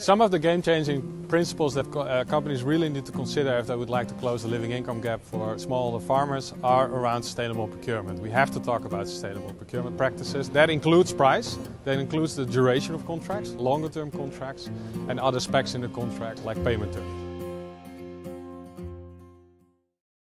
Some of the game-changing principles that co uh, companies really need to consider if they would like to close the living income gap for smallholder farmers are around sustainable procurement. We have to talk about sustainable procurement practices. That includes price, that includes the duration of contracts, longer-term contracts, and other specs in the contract like payment terms.